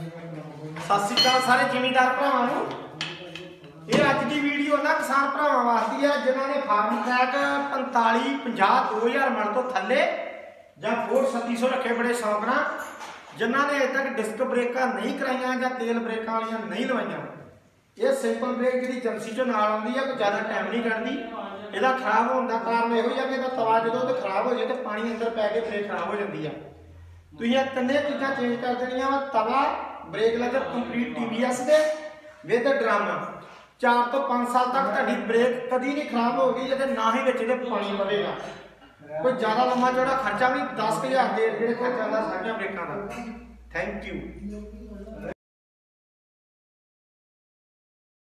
ਸਤਿ ਸ਼੍ਰੀ ਅਕਾਲ ਸਾਰੇ ਜ਼ਿਮੀਂਦਾਰ ਭਰਾਵਾਂ ਨੂੰ। ਇਹ ਅੱਜ ਦੀ ਵੀਡੀਓ ਨਾ ਕਿਸਾਨ ਭਰਾਵਾਂ ਵਾਸਤੇ ਆ, ਜਿਨ੍ਹਾਂ ਨੇ ਫਾਰਮ ਟਰੈਕ 45 50 2000 ਮਣ ਤੋਂ ਥੱਲੇ ਜਾਂ 4700 ਰੱਖੇ ਬੜੇ ਸ਼ੌਂਕ ਨਾਲ, ਜਿਨ੍ਹਾਂ ਨੇ ਅਜੇ ਤੱਕ ਡਿਸਕ ਬ੍ਰੇਕਾਂ ਨਹੀਂ ਕਰਾਈਆਂ ਜਾਂ ਤੇਲ ਬ੍ਰੇਕਾਂ ਵਾਲੀਆਂ ਨਹੀਂ ਲਵਾਈਆਂ। ਇਹ ਸਿੰਪਲ ਬ੍ਰੇਕ ਜਿਹੜੀ ਏਜੰਸੀ ਚੋਂ ਨਾਲ ਆਉਂਦੀ ਆ, ਕੋਈ ਜ਼ਿਆਦਾ ਟਾਈਮ ਨਹੀਂ ਕੱਢਦੀ। ਇਹਦਾ ਖਰਾਬ ਹੋਣ ਦਾ ਕਾਰਨ ਇਹੋ ਹੀ ਆ ਕਿ ਇਹਦਾ ਤਵਾ ਜਦੋਂ ਤੇ ਖਰਾਬ ਹੋ ਜਾਏ ਤੇ ਪਾਣੀ ਅੰਦਰ ਪੈ ਕੇ ਬ੍ਰੇਕ ਖਰਾਬ ਹੋ ਜਾਂਦੀ ਆ। ਤੁਸੀਂ ਇਹ ਤਿੰਨੇ ਚੀਜ਼ਾਂ ਚੇਂਜ ਕਰ ਦੇਣੀਆਂ ਵਾ, ਤਵਾ ਬ੍ਰੇਕ ਲੈਦਰ ਕੰਪਲੀਟ TVS ਦੇ ਵਿਦ ਡਰਮ 4 ਤੋਂ 5 ਸਾਲ ਤੱਕ ਤੁਹਾਡੀ ਬ੍ਰੇਕ ਕਦੀ ਨਹੀਂ ਖਰਾਬ ਹੋਗੀ ਤੇ ਨਾ ਹੀ ਵਿੱਚ ਇਹਦੇ ਪਾਣੀ ਪਵੇਗਾ। ਕੋਈ ਜ਼ਿਆਦਾ ਲੰਮਾ ਚੌੜਾ ਖਰਚਾ ਵੀ 10000 ਦੇ ਜਿਹੜੇ ਖਰਚਾ ਦਾ ਸਾਰੀਆਂ ਬ੍ਰੇਕਾਂ ਦਾ। Thank you